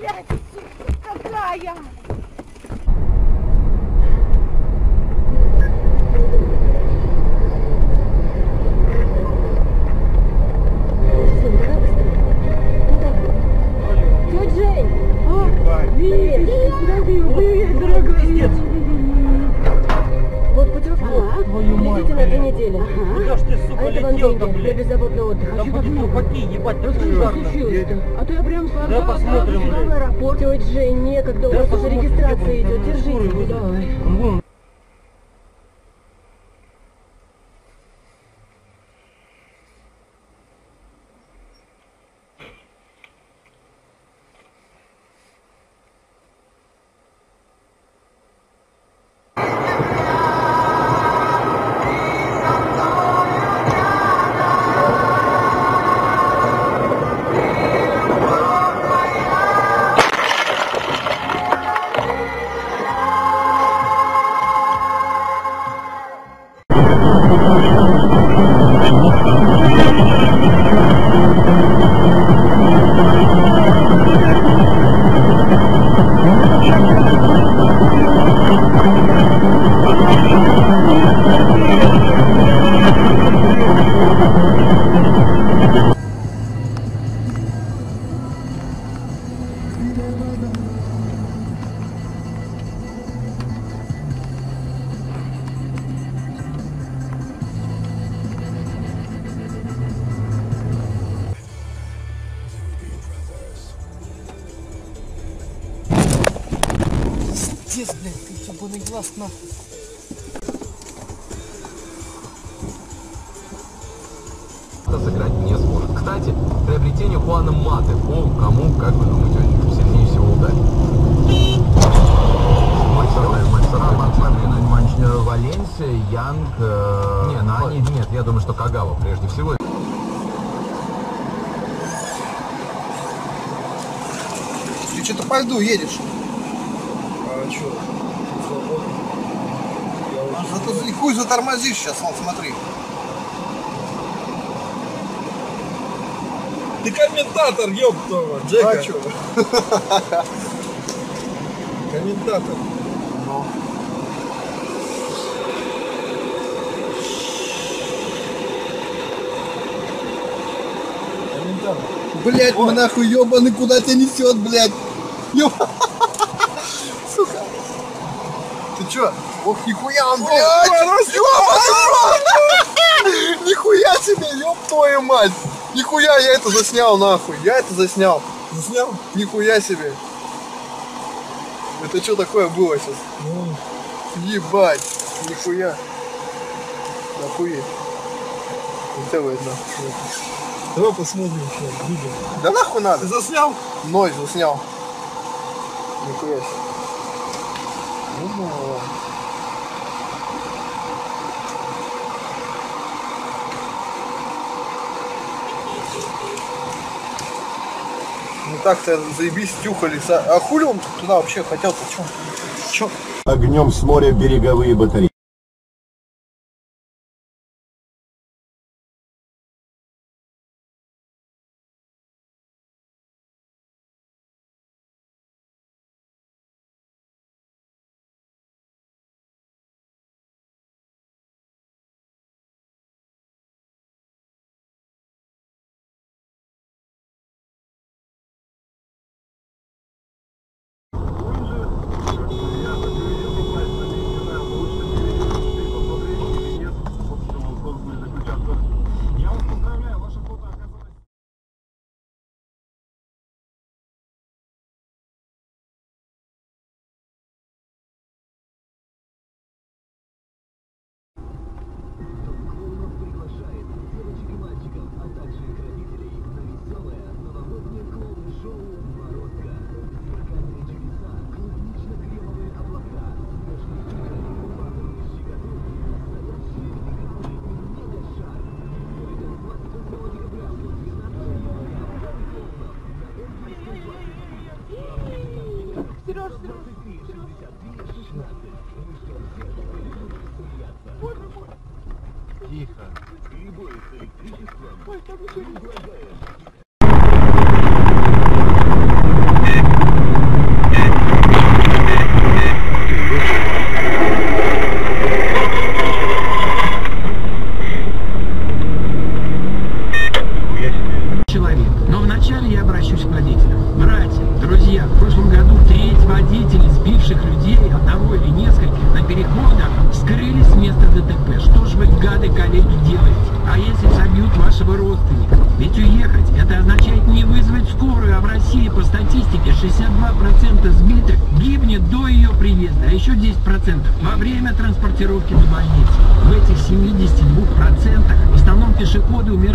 блядь, какая! Куда ж ты, сука, А летел-то, деньги для блядь? беззаботного отдыха. Там так будут много? трупаки, ебать, Ну так что жарко. случилось-то? А то я прям с Да посмотрим, в блядь. аэропорт. Тетя Жень, некогда, у вас уже регистрация идет. будет, Держите, ну давай. Пиздец, блядь, ты ебаный глаз нахуй. сыграть не сможет. Кстати, приобретение Хуана Маты по кому, как вы думаете, очень сильнее всего ударит? Валенсия, Янг... Нет, ну они, нет, я думаю, что Кагава прежде всего. Ты что-то по льду едешь. А что? А зато и хуй затормозишь сейчас, вон, смотри. Ты комментатор, ёптова, Джека. А? Комментатор. Комментатор. Блять, мы нахуй ебаный, куда тебя несет, блядь. Ёб... Сука. Ты чё? Ох, нихуя он, блядь. Ёбаный! Нихуя себе, ёб твою мать. Нихуя я это заснял, нахуй. Я это заснял. Заснял? Нихуя себе. Это что такое было сейчас? Ебать. Нихуя. Охуеть. Делает нахуй. давай посмотрим что видео. Да нахуй Ты надо. заснял? Ноль заснял. Нихуя себе. Ну, Ну так-то заебись, тюхали. А хули он туда вообще хотел-то? Огнем с моря береговые батареи. Человек. Сбивших людей, одного или нескольких, на переходах, скрылись с места ДТП. Что ж вы, гады, коллеги, делаете? если собьют вашего родственника? Ведь уехать, это означает не вызвать скорую, а в России по статистике 62% сбитых гибнет до ее приезда, а еще 10% во время транспортировки до больницы. В этих 72% в основном пешеходы умирают